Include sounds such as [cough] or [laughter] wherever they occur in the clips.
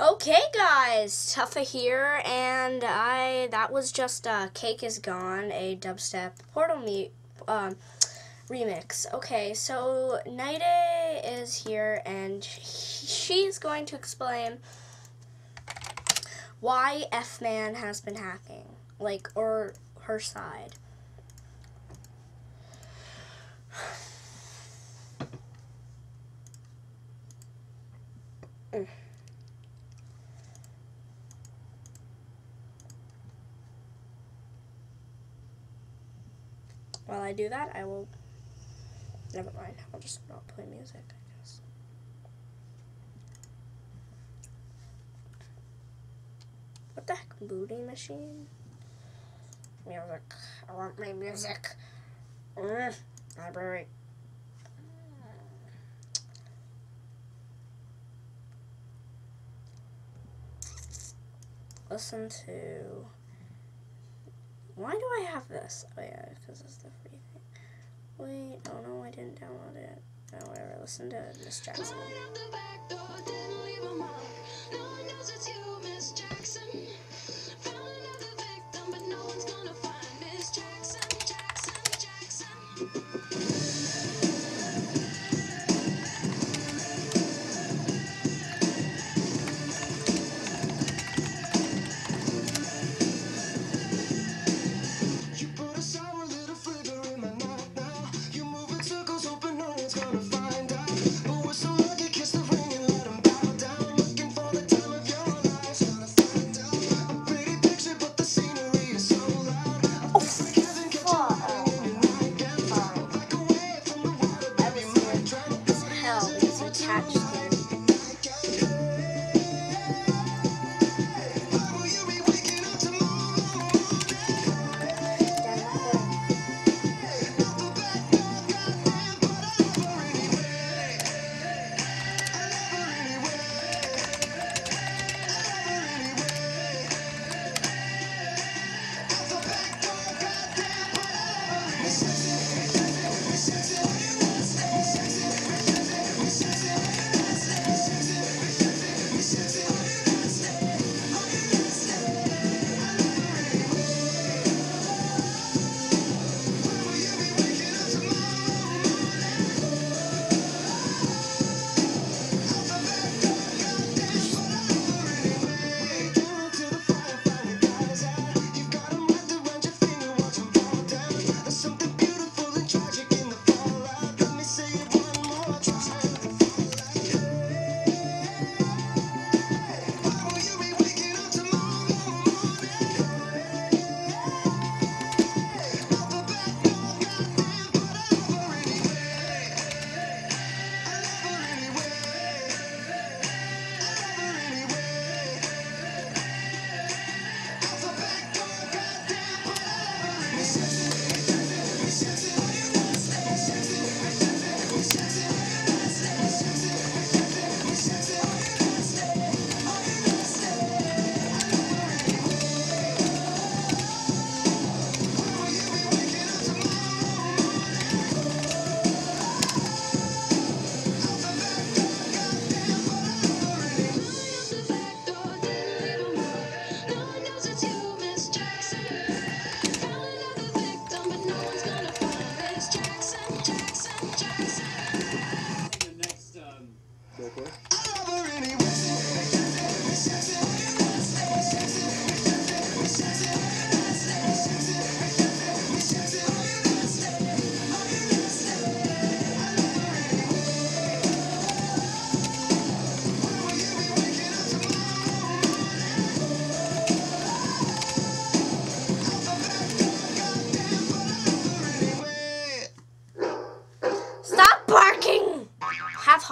Okay, guys, Tuffa here, and I that was just uh, "Cake Is Gone," a dubstep Portal Me um, remix. Okay, so Night is here, and she's going to explain why F Man has been hacking, like, or her side. [sighs] Mm. While I do that, I will. Never mind. I'll just not play music, I guess. What the heck? Booting machine? Music. I want my music. Mm. Library. Listen to. Why do I have this? Oh yeah, because it's the free thing. Wait, oh no, I didn't download it. Oh, whatever, listen to Miss Jackson.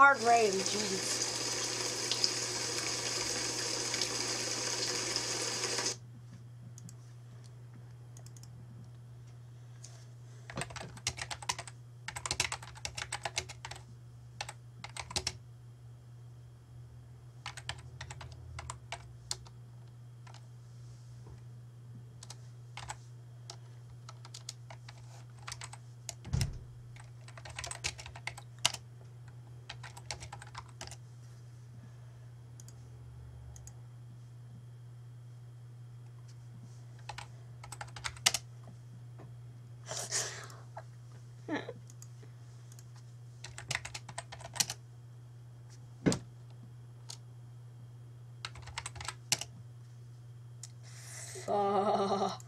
Hard rain. Jeez. Uh, [laughs]